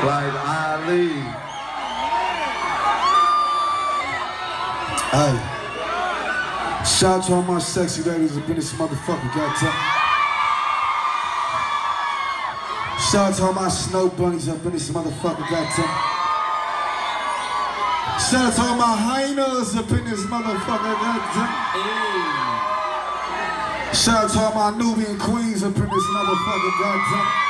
Like Ali. Hey. Shout out to all my sexy ladies up in this motherfucker, goddamn. Shout out to all my snow bunnies up in this motherfucker, goddamn. Shout out to all my hyenas up in this motherfucker, goddamn. Shout out to all my Nubian queens up in this motherfucker, goddamn.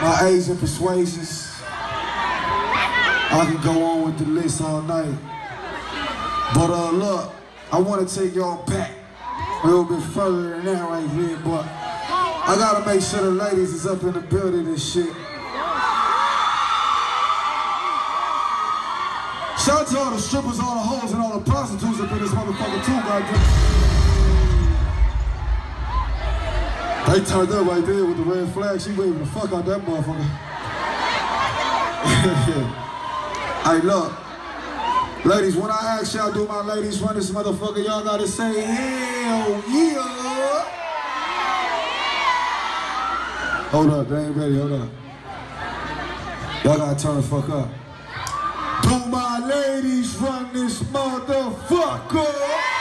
My Asian persuasions. I can go on with the list all night. But uh, look, I want to take y'all back a little bit further than that right here, but I gotta make sure the ladies is up in the building and shit. Shout out to all the strippers, all the hoes, and all the prostitutes up in this motherfucker too, goddamn. They turned up right there with the red flag. She waving the fuck out that motherfucker. hey, look. Ladies, when I ask y'all do my ladies run this motherfucker, y'all gotta say hell yeah. Hold up, they ain't ready, hold up. Y'all gotta turn the fuck up. Do my ladies run this motherfucker?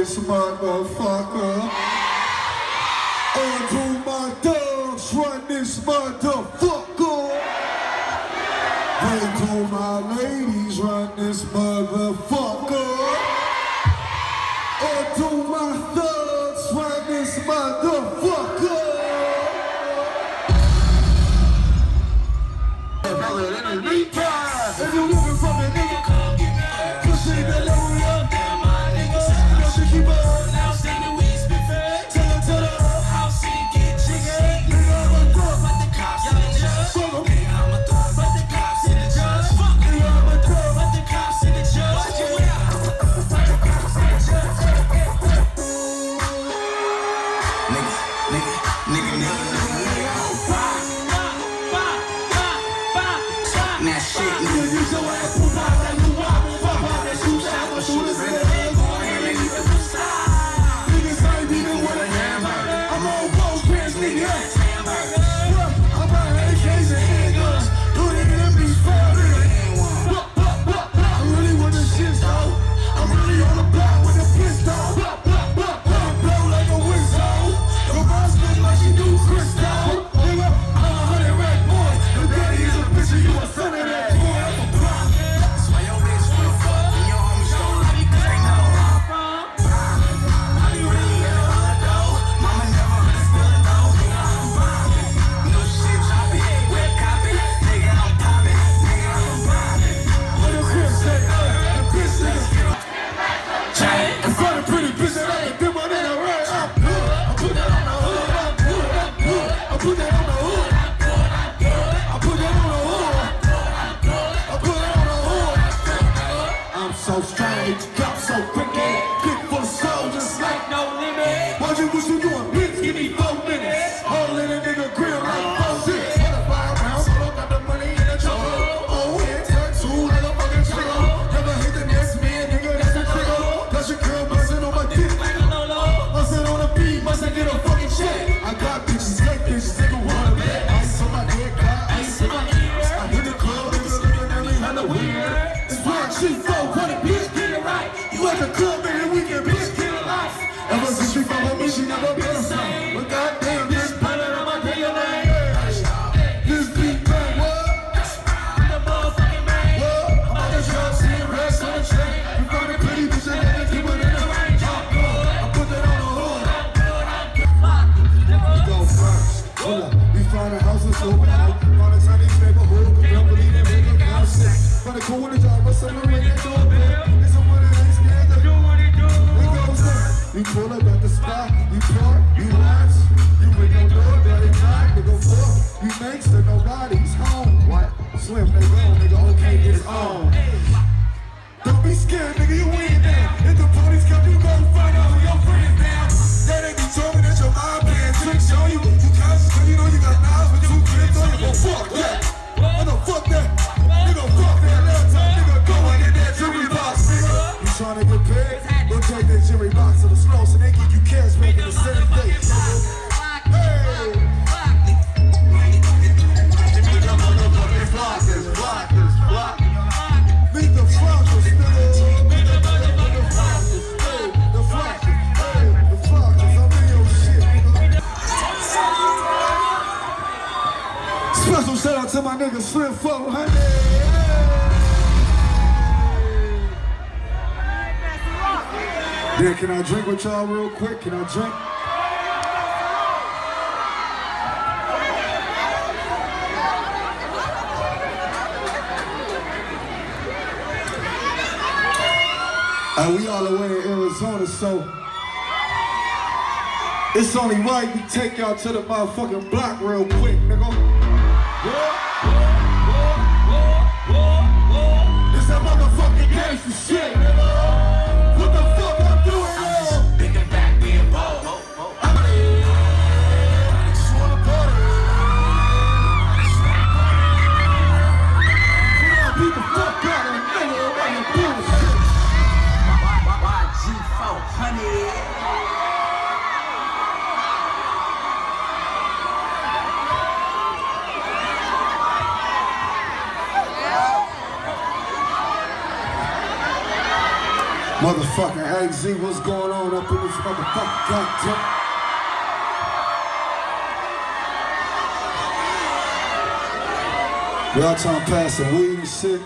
This motherfucker. Or till my dogs run this motherfucker. Wait till my ladies run this motherfucker. Or till my thugs run this motherfucker. If you looking for me, nigga, so strange, got so quick, You pull up at the spot, you talk. you watch. You ring your door, they knock, nigga fuck. You make sure nobody's home. What? Slim, they go, nigga, okay, it's on. Don't be scared. Nigga Slim 400. Yeah, can I drink with y'all real quick? Can I drink? And we all the way in Arizona, so it's only right we take y'all to the motherfucking block real quick, nigga. This a motherfucking gangster shit. Motherfucking AZ, what's going on up in this motherfucker goddamn? Y'all trying to pass some weed and shit.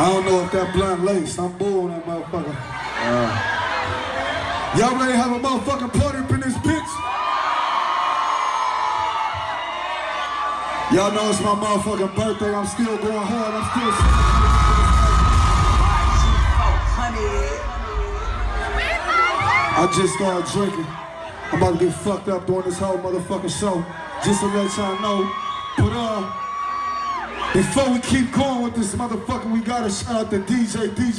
I don't know if that blunt lace, I'm bored that motherfucker. Uh, y'all ready to have a motherfucking party up in this bitch? Y'all know it's my motherfucking birthday. I'm still going hard. I'm still. I just started drinking. I'm about to get fucked up during this whole motherfucking show. Just to let y'all know. But uh, before we keep going with this motherfucker, we gotta shout out to DJ DJ.